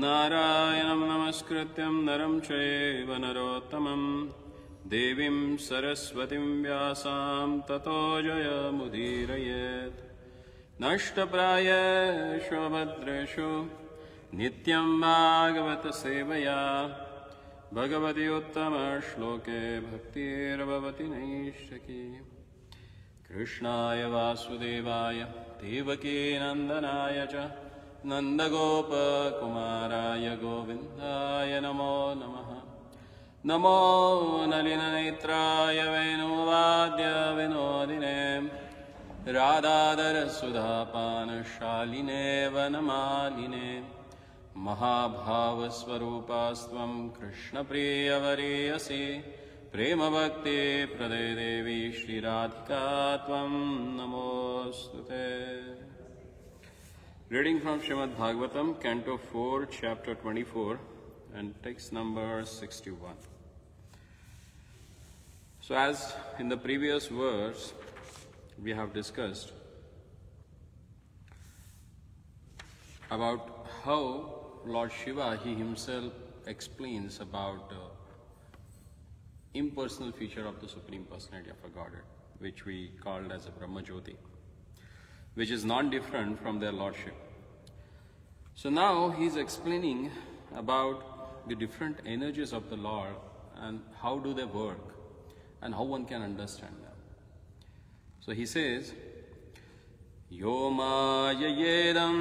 नारायणं नमस्कृत्यं नरं चैव नरोत्तमम् देवीं सरस्वतीं व्यासां ततो जयमुदीरयेत्। नष्टप्रायेषु भद्रेषु नित्यं भागवतसेवया भगवति उत्तमश्लोके भक्तिर्भवति नैष्टकी कृष्णाय वासुदेवाय देवकीनन्दनाय च नन्दगोपकुमाराय गोविन्दाय नमो नमः। नमो नलिननेत्राय वेणुवाद्य विनोदिने राधाधरसुधापानशालिने वनमालिने महाभावस्वरूपास्त्वं कृष्णप्रियवरीयसि प्रेमभक्ति प्रदे देवी श्रीराधिका त्वं नमोऽस्तु ते। Reading from Srimad Bhagavatam, Canto 4, Chapter 24, and text number 61. So, as in the previous verse, we have discussed about how Lord Shiva, he himself explains about impersonal feature of the Supreme Personality of a Godhead, which we called as a Brahma Jyoti, which is non different from their Lordship. So now he's explaining about the different energies of the Lord and how do they work and how one can understand them. So he says, Yo mayayedam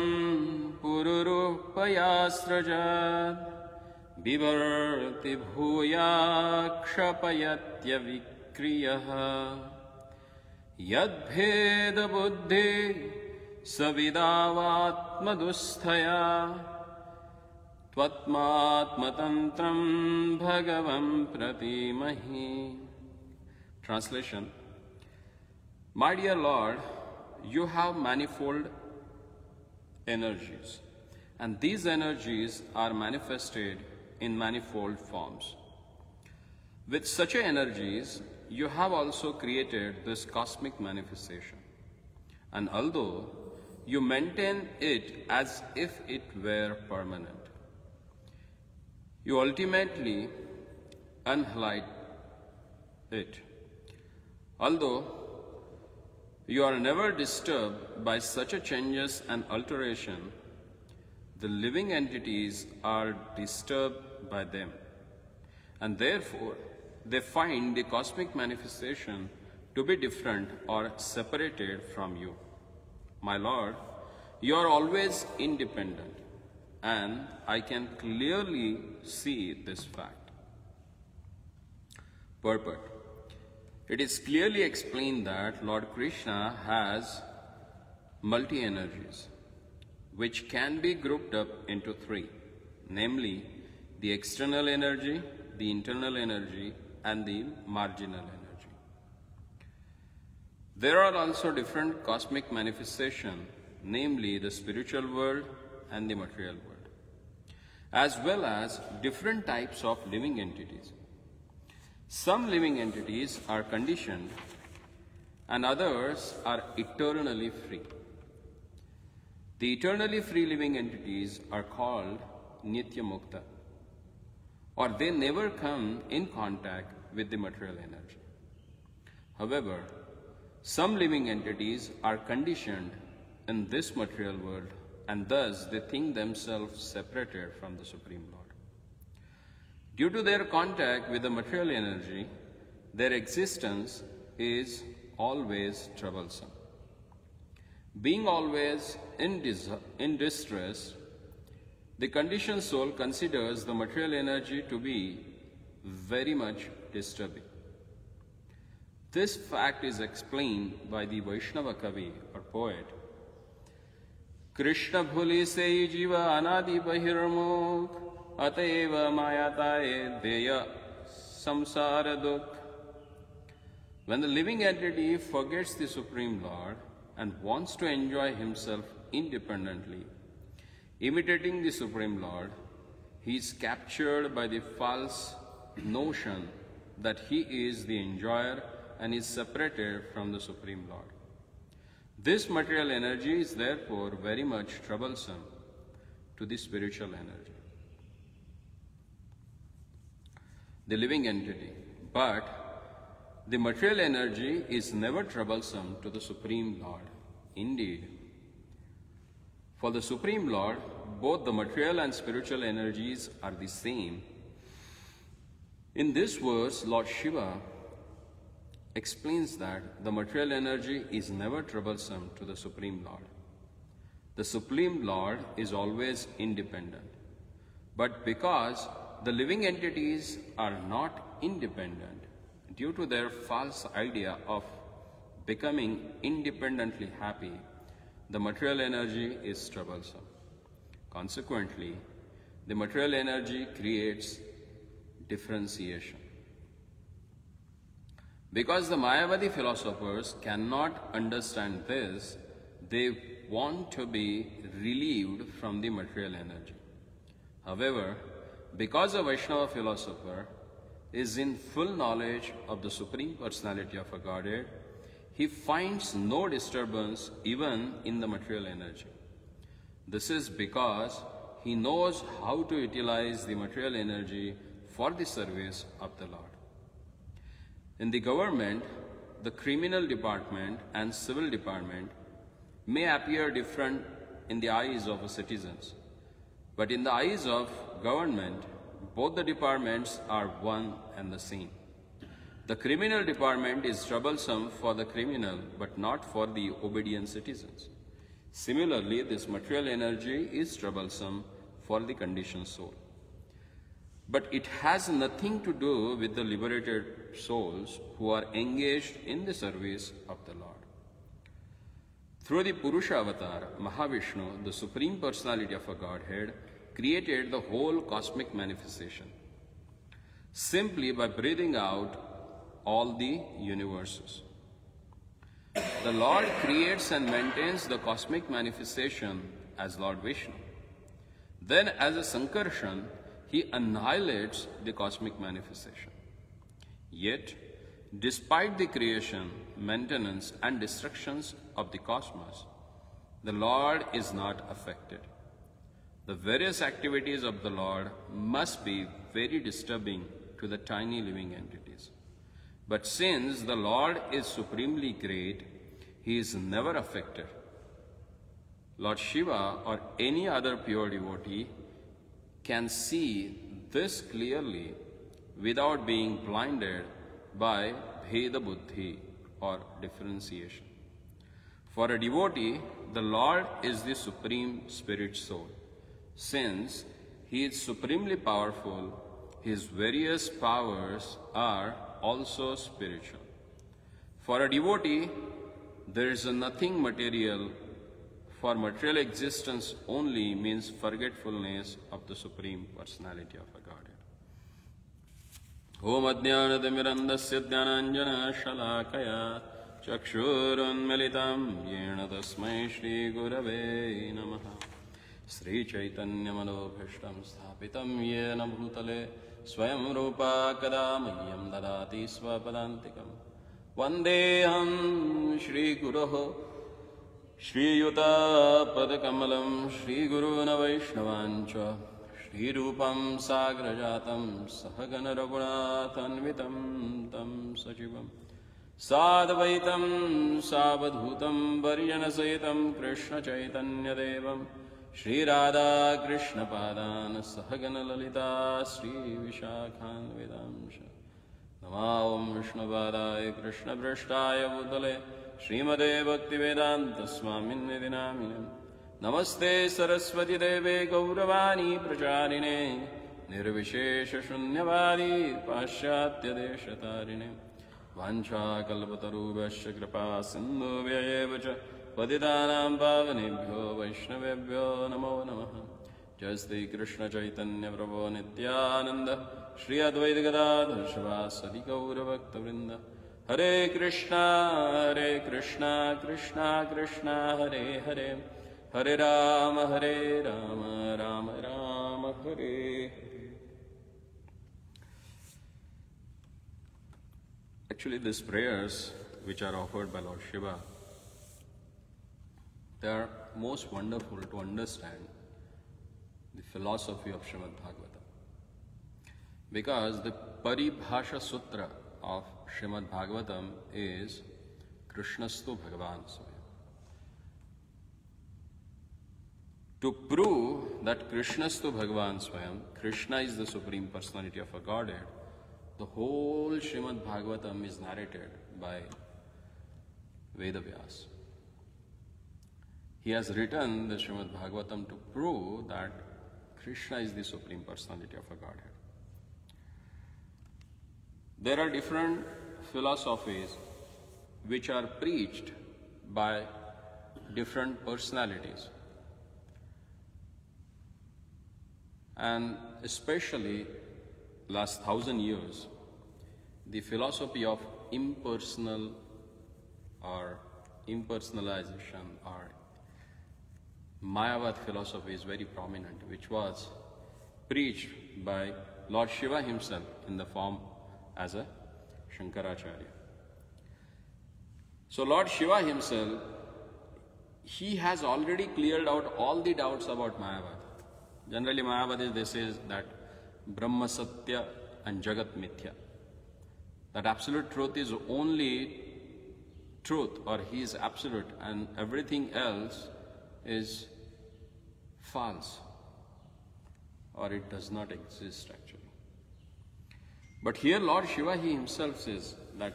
pururupayasrajat bivarti bhuya kshapayatya vikriyaha yadbheda buddhi सविदावात्मदुःस्थया त्वत्मात्मतन्त्रं भगवं प्रतीमहि Translation My dear Lord, you have manifold energies, and these energies are manifested in manifold forms. With such energies, you have also created this cosmic manifestation. And although you maintain it as if it were permanent. You ultimately annihilate it. Although you are never disturbed by such a changes and alteration, the living entities are disturbed by them. And therefore, they find the cosmic manifestation to be different or separated from you. My Lord, you are always independent, and I can clearly see this fact. Purport It is clearly explained that Lord Krishna has multi energies, which can be grouped up into three namely, the external energy, the internal energy, and the marginal energy. There are also different cosmic manifestations, namely the spiritual world and the material world, as well as different types of living entities. Some living entities are conditioned and others are eternally free. The eternally free living entities are called Nitya Mukta, or they never come in contact with the material energy. However, some living entities are conditioned in this material world and thus they think themselves separated from the Supreme Lord. Due to their contact with the material energy, their existence is always troublesome. Being always in, in distress, the conditioned soul considers the material energy to be very much disturbing. This fact is explained by the Vaishnava Kavi or poet. Krishna bhuli sei jiva anadi bahirmuk ateva mayataye deya samsara duk. When the living entity forgets the Supreme Lord and wants to enjoy himself independently imitating the Supreme Lord, he is captured by the false notion that he is the enjoyer and is separated from the Supreme Lord. This material energy is therefore very much troublesome to the spiritual energy, the living entity. But the material energy is never troublesome to the Supreme Lord. Indeed, for the Supreme Lord, both the material and spiritual energies are the same. In this verse, Lord Shiva explains that the material energy is never troublesome to the Supreme Lord. The Supreme Lord is always independent. But because the living entities are not independent due to their false idea of becoming independently happy, the material energy is troublesome. Consequently, the material energy creates differentiation. Because the Mayavadi philosophers cannot understand this, they want to be relieved from the material energy. However, because a Vaishnava philosopher is in full knowledge of the Supreme Personality of a Godhead, he finds no disturbance even in the material energy. This is because he knows how to utilize the material energy for the service of the Lord. In the government, the criminal department and civil department may appear different in the eyes of citizens, but in the eyes of government, both the departments are one and the same. The criminal department is troublesome for the criminal, but not for the obedient citizens. Similarly, this material energy is troublesome for the conditioned soul. But it has nothing to do with the liberated souls who are engaged in the service of the Lord. Through the Purusha avatar, Mahavishnu, the Supreme Personality of a Godhead, created the whole cosmic manifestation simply by breathing out all the universes. The Lord creates and maintains the cosmic manifestation as Lord Vishnu. Then, as a Sankarshan, he annihilates the cosmic manifestation. Yet, despite the creation, maintenance, and destructions of the cosmos, the Lord is not affected. The various activities of the Lord must be very disturbing to the tiny living entities. But since the Lord is supremely great, he is never affected. Lord Shiva or any other pure devotee can see this clearly without being blinded by Bheda Buddhi or differentiation. For a devotee, the Lord is the supreme spirit soul. Since he is supremely powerful, his various powers are also spiritual. For a devotee, there is nothing material, for material existence only means forgetfulness of the Supreme Personality of a Godhead. Om Adnyanadamirandasya Dhyananjana Shalakaya Chakshurunmelitam Yena Tasmai Shri Gurave Namaha Sri Chaitanya Manobhishtam Sthapitam Yena Bhutale स्वयं रूपा कदा मह्यं ददाति स्वपदान्तिकम्। वन्देऽहं श्रीगुरोः, श्रीयुतापदकमलं श्रीगुरून् वैष्णवाञ्च श्रीरूपं साग्रजातं सहगणरघुनाथन्वितं तं सचिवम्। साद्वैतं सावधूतं वर्यनसहितं कृष्णचैतन्यदेवं श्रीराधाकृष्णपादान् सहगणललिता श्रीविशाखान्विदांश नमा ॐ विष्णुपादाय कृष्णभ्रष्टाय भूतले श्रीमदे भक्तिवेदान्तस्वामिन्निधि नामिनम् नमस्ते सरस्वतीदेवे गौरवाणी प्रचारिणे निर्विशेषशून्यवादी पाश्चात्यदेशतारिणे वाञ्छाकल्पतरुभ्यश्च कृपा सिन्धुभ्य एव च पतितानां पावनेभ्यो वैष्णवेभ्यो नमो नमः। जय श्री कृष्ण चैतन्य प्रभो नित्यानंद श्री अद्वैत गदाधर शिवासदि गौरभक्तवृंद हरे कृष्णा हरे कृष्णा कृष्णा कृष्णा हरे हरे। हरे राम हरे राम राम राम हरे। Actually, these prayers which are offered by Lord Shiva, they are most wonderful to understand the philosophy of Srimad Bhagavatam. Because the Paribhasha Sutra of Srimad Bhagavatam is Krishnastu Bhagavan Swayam. To prove that Krishnastu Bhagavan Swayam, Krishna is the Supreme Personality of a Godhead, the whole Srimad Bhagavatam is narrated by Vedavyas. He has written the Srimad Bhagavatam to prove that Krishna is the Supreme Personality of a Godhead. There are different philosophies which are preached by different personalities. And especially last thousand years, the philosophy of impersonal or impersonalization or Mayavad philosophy is very prominent, which was preached by Lord Shiva himself in the form as a Shankaracharya. So Lord Shiva himself, he has already cleared out all the doubts about Mayavad. Generally Mayavad is this is that Brahma Satya and Jagat Mithya. That absolute truth is only truth or he is absolute and everything else is false or it does not exist actually. But here Lord Shiva he himself says that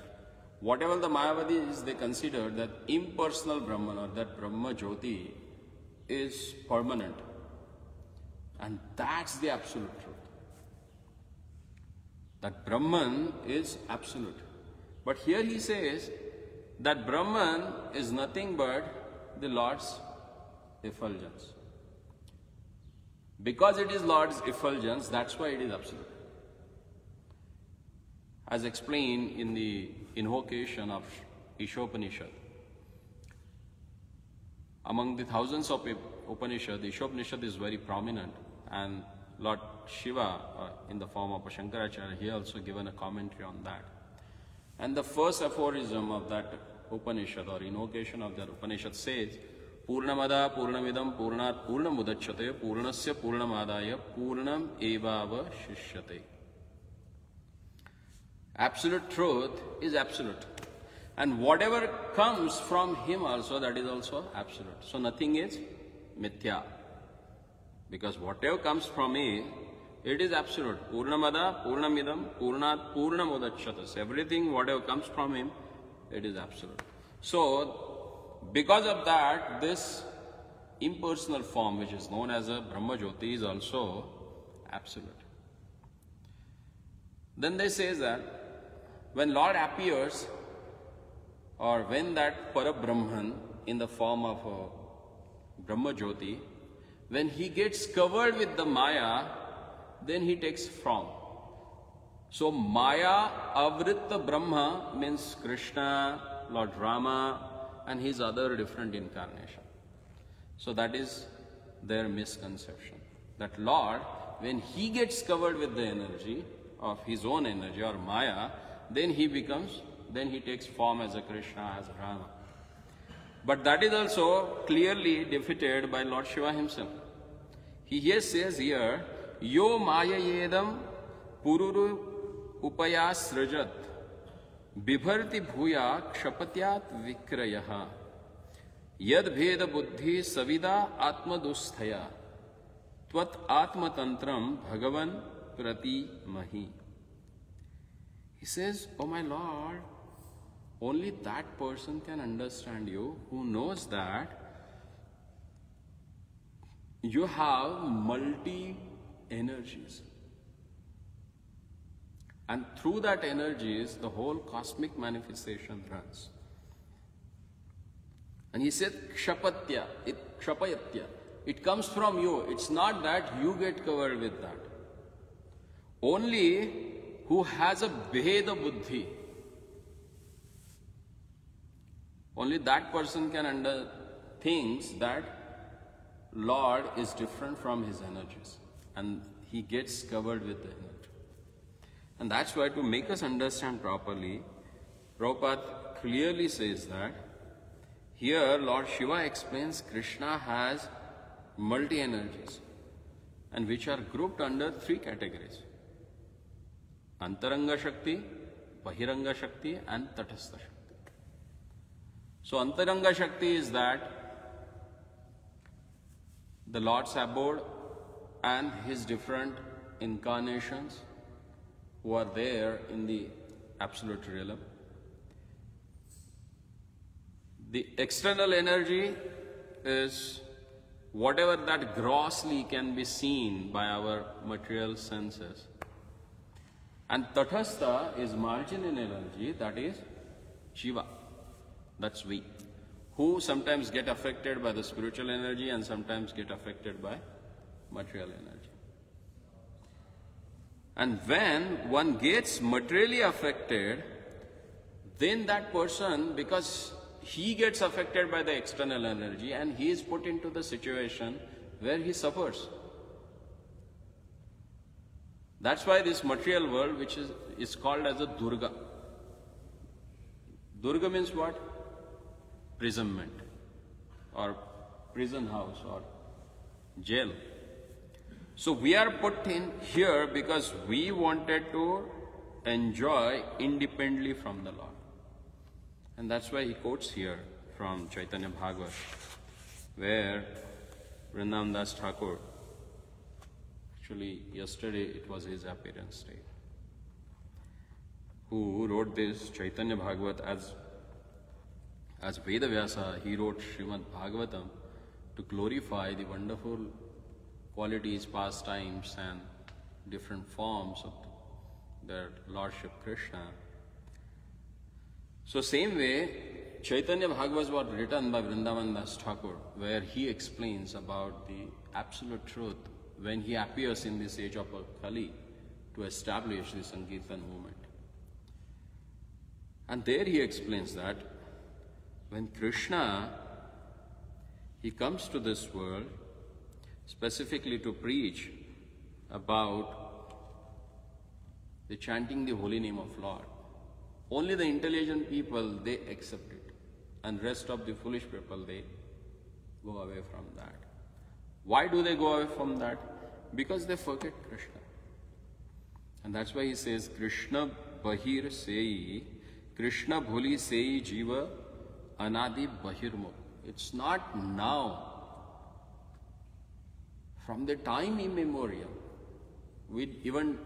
whatever the Mayavadis they consider that impersonal Brahman or that Brahma Jyoti is permanent and that's the absolute truth. That Brahman is absolute. But here he says that Brahman is nothing but the Lord's effulgence. Because it is Lord's effulgence, that's why it is absolute. As explained in the invocation of Ishopanishad. Among the thousands of Upanishad, Ishopanishad is very prominent and Lord Shiva, uh, in the form of Shankaracharya, he also given a commentary on that. And the first aphorism of that Upanishad or invocation of that Upanishad says, पूर्णमद पूर्णमद पूर्णा पूर्ण मुदच्यते पूर्ण से पूर्णमादाय पूर्णम एवावशिष्य absolute truth is absolute and whatever comes from him also that is also absolute so nothing is मिथ्या because whatever comes from a it is absolute पूर्णमद पूर्णमद पूर्णा पूर्ण मुदच्यत everything whatever comes from him it is absolute so because of that, this impersonal form, which is known as a Brahma Jyoti, is also absolute. Then they say that when Lord appears, or when that Parabrahman in the form of a Brahma Jyoti, when he gets covered with the Maya, then he takes form. So Maya Avrita Brahma means Krishna, Lord Rama, and his other different incarnation. So that is their misconception. That Lord, when he gets covered with the energy of his own energy or Maya, then he becomes, then he takes form as a Krishna, as a Rama. But that is also clearly defeated by Lord Shiva himself. He here says here, Yo Maya Yedam Pururu Upayasrajat बिभर्ति भूया क्षपत्यात विक्रय यद भेद बुद्धि सविदा आत्मदुस्थया त्वत आत्मतंत्र भगवन प्रति मही He says, Oh my Lord, only that person can understand you who knows that you have multi energies. And through that energies, the whole cosmic manifestation runs. And he said, Kshapatya, it, Kshapayatya. It comes from you. It's not that you get covered with that. Only who has a Bheda Buddhi, only that person can under thinks that Lord is different from his energies. And he gets covered with the. And that's why to make us understand properly, Prabhupada clearly says that here Lord Shiva explains Krishna has multi energies and which are grouped under three categories Antaranga Shakti, Bahiranga Shakti, and Tatastha Shakti. So, Antaranga Shakti is that the Lord's abode and his different incarnations who are there in the absolute realm. The external energy is whatever that grossly can be seen by our material senses. And Tathastha is marginal energy, that is Shiva. That's we. Who sometimes get affected by the spiritual energy and sometimes get affected by material energy. And when one gets materially affected, then that person, because he gets affected by the external energy and he is put into the situation where he suffers. That's why this material world, which is, is called as a Durga. Durga means what? Prisonment or prison house or jail. So we are put in here because we wanted to enjoy independently from the Lord. And that's why he quotes here from Chaitanya Bhagavat, where Vrindavan Das Thakur, actually yesterday it was his appearance day, who wrote this Chaitanya Bhagavat as as Vedavyasa, he wrote Srimad Bhagavatam to glorify the wonderful qualities, pastimes, and different forms of their Lordship Krishna. So, same way, Chaitanya Bhagavat was written by Vrindavan Das Thakur, where he explains about the absolute truth when he appears in this age of Kali to establish the Sankirtan movement. And there he explains that when Krishna he comes to this world, specifically to preach about the chanting the holy name of Lord. Only the intelligent people they accept it, and rest of the foolish people they go away from that. Why do they go away from that? Because they forget Krishna. And that's why he says, Krishna Bahir Sei, Krishna Bhuli Sei Jiva Anadi Bahirmukh. It's not now from the time immemorial, we even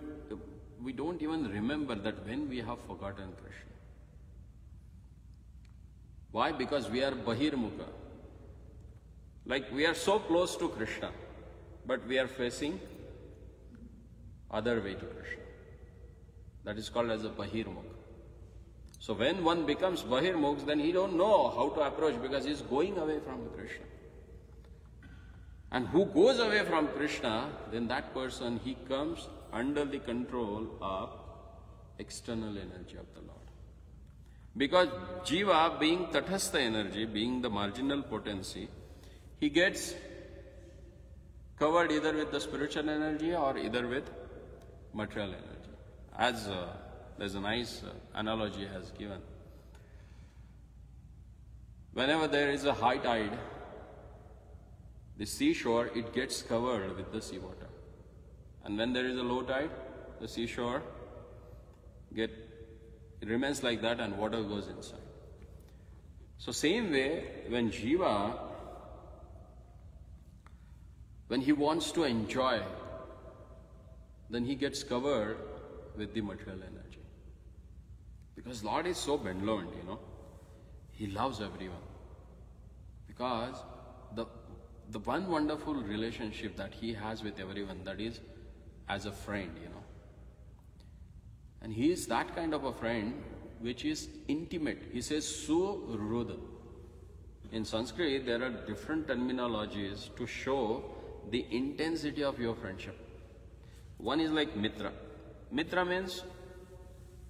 we don't even remember that when we have forgotten Krishna. Why? Because we are Bahirmukha. Like we are so close to Krishna, but we are facing other way to Krishna. That is called as a Bahirmukha. So when one becomes Bahirmukh, then he don't know how to approach because he is going away from Krishna. And who goes away from Krishna, then that person, he comes under the control of external energy of the Lord. Because Jiva, being Tathastha energy, being the marginal potency, he gets covered either with the spiritual energy or either with material energy. As uh, there's a nice uh, analogy has given. Whenever there is a high tide, the seashore, it gets covered with the seawater. And when there is a low tide, the seashore get it remains like that and water goes inside. So same way, when Jiva, when he wants to enjoy, then he gets covered with the material energy. Because Lord is so benevolent, you know. He loves everyone. Because the the one wonderful relationship that he has with everyone, that is as a friend, you know. And he is that kind of a friend which is intimate. He says, so ruda. In Sanskrit, there are different terminologies to show the intensity of your friendship. One is like Mitra. Mitra means,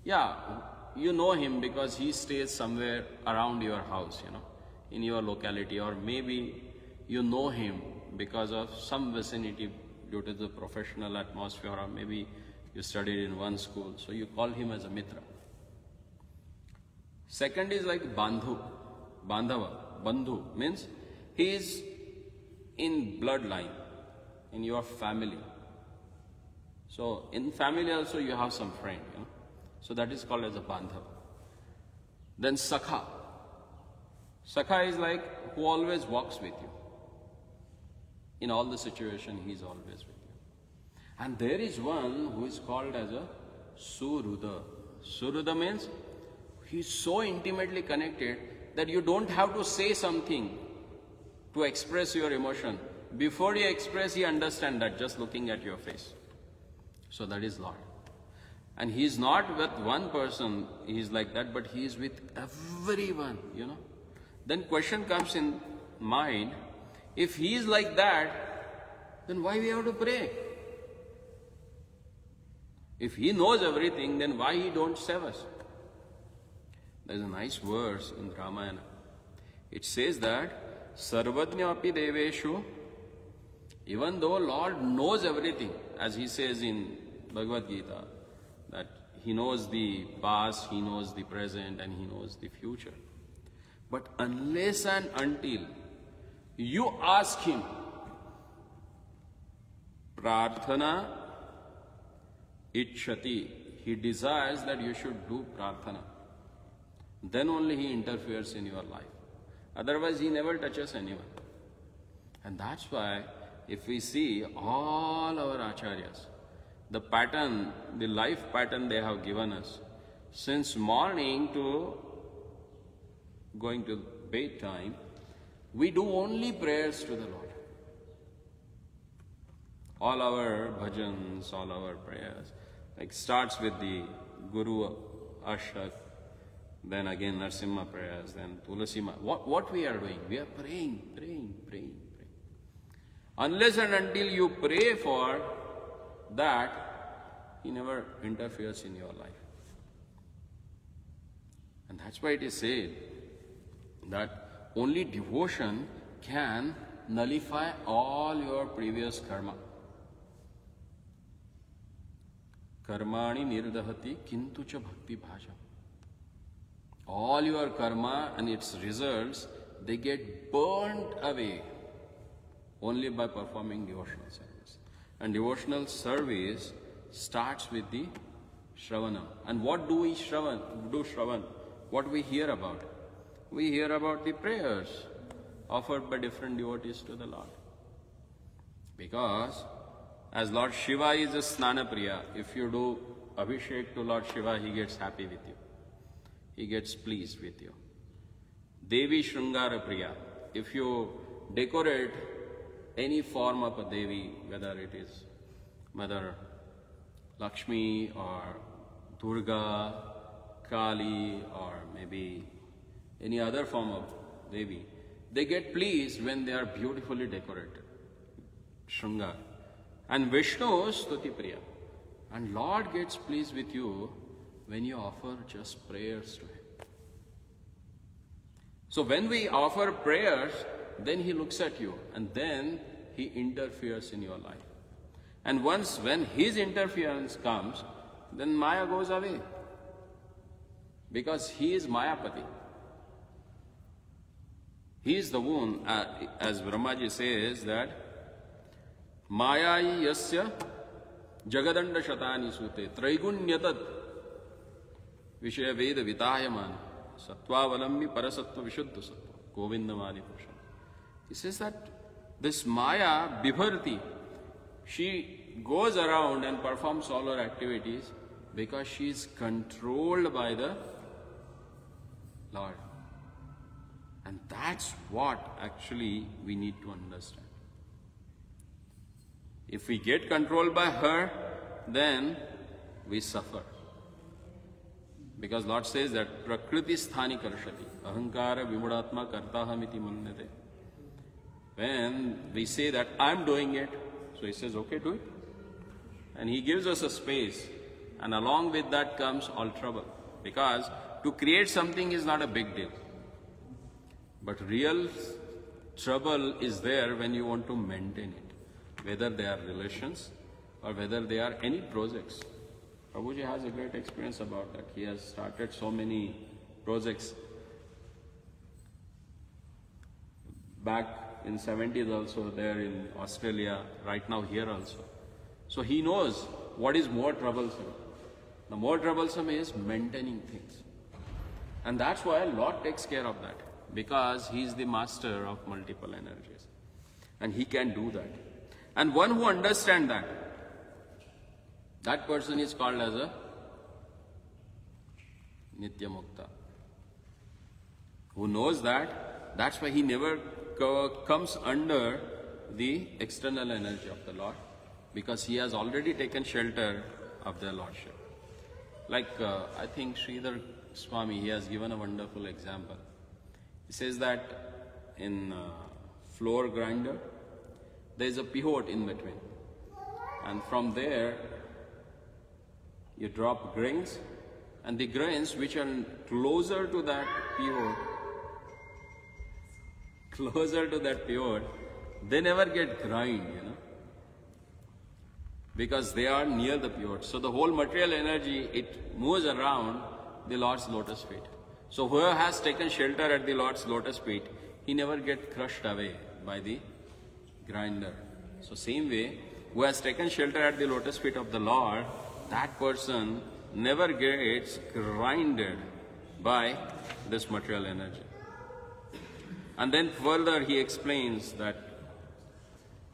yeah, you know him because he stays somewhere around your house, you know, in your locality, or maybe you know him because of some vicinity due to the professional atmosphere, or maybe you studied in one school, so you call him as a Mitra. Second is like Bandhu, Bandhava, Bandhu means he is in bloodline, in your family. So in family also you have some friend, you know. So that is called as a Bandhava. Then Sakha. Sakha is like who always walks with you. In all the situation, he is always with you. And there is one who is called as a Suruda. Suruda means he is so intimately connected that you don't have to say something to express your emotion. Before you express, he understands that just looking at your face. So that is Lord. And he is not with one person, he is like that, but he is with everyone, you know. Then question comes in mind, if he is like that, then why we have to pray? If he knows everything, then why he don't save us? There's a nice verse in Ramayana. It says that Sarvajna api deveshu, even though Lord knows everything, as he says in Bhagavad Gita, that he knows the past, he knows the present, and he knows the future. But unless and until you ask him, Prarthana Ichhati, he desires that you should do Prarthana. Then only he interferes in your life. Otherwise, he never touches anyone. And that's why, if we see all our acharyas, the pattern, the life pattern they have given us, since morning to going to bedtime, we do only prayers to the Lord. All our bhajans, all our prayers, like starts with the Guru Ashtak, then again Narsimha prayers, then Tulasima. What, what we are doing? We are praying, praying, praying, praying. Unless and until you pray for that, He never interferes in your life. And that's why it is said that only devotion can nullify all your previous karma. Karmani nirdahati kintu cha bhakti bhaja. All your karma and its results, they get burnt away only by performing devotional service. And devotional service starts with the Shravana. And what do we Shravan, do Shravan? What we hear about? We hear about the prayers offered by different devotees to the Lord. Because as Lord Shiva is a Snana Priya, if you do Abhishek to Lord Shiva, he gets happy with you. He gets pleased with you. Devi Shrungara Priya, if you decorate any form of a Devi, whether it is Mother Lakshmi or Durga, Kali or maybe any other form of Devi, they get pleased when they are beautifully decorated. Shrungar. And Vishnu Stuti Priya. And Lord gets pleased with you when you offer just prayers to Him. So when we offer prayers, then He looks at you and then He interferes in your life. And once when His interference comes, then Maya goes away. Because He is Mayapati. He is the one, uh, as Brahmaji says, that Mayai yasya jagadanda shatani sute traigunyatad vishaya veda vitayaman sattvavalambhi parasattva vishuddha sattva govindamadi purusha. He says that this Maya Bibharti, she goes around and performs all her activities because she is controlled by the Lord. And that's what actually we need to understand. If we get controlled by her, then we suffer. Because Lord says that Prakriti sthani karshati, ahankara vimudatma kartahamiti mannate. When we say that I'm doing it, so he says, okay, do it. And he gives us a space, and along with that comes all trouble. Because to create something is not a big deal. But real trouble is there when you want to maintain it, whether they are relations or whether they are any projects. Prabhuji has a great experience about that. He has started so many projects back in 70s also there in Australia, right now here also. So he knows what is more troublesome. The more troublesome is maintaining things. And that's why Lord takes care of that because He is the master of multiple energies. And He can do that. And one who understands that, that person is called as a Nitya Mukta. Who knows that, that's why he never co- comes under the external energy of the Lord because he has already taken shelter of the Lordship. Like uh, I think Sridhar Swami, he has given a wonderful example. He says that in uh, floor grinder, there is a pivot in between. And from there, you drop grains, and the grains which are closer to that pivot, closer to that pivot, they never get grind, you know, because they are near the pivot. So the whole material energy it moves around the Lord's lotus feet. So whoever has taken shelter at the Lord's lotus feet, he never get crushed away by the grinder. So same way, who has taken shelter at the lotus feet of the Lord, that person never gets grinded by this material energy. And then further he explains that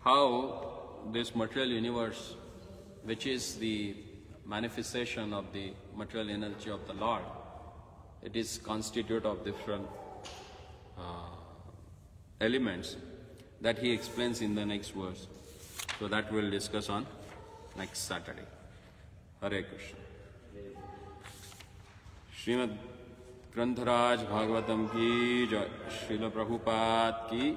how this material universe, which is the manifestation of the material energy of the Lord, it is constituted of different uh, elements that he explains in the next verse. So that we'll discuss on next Saturday. Hare Krishna. Shrimad ग्रंथराज Bhagavatam की जय श्रील प्रभुपाद की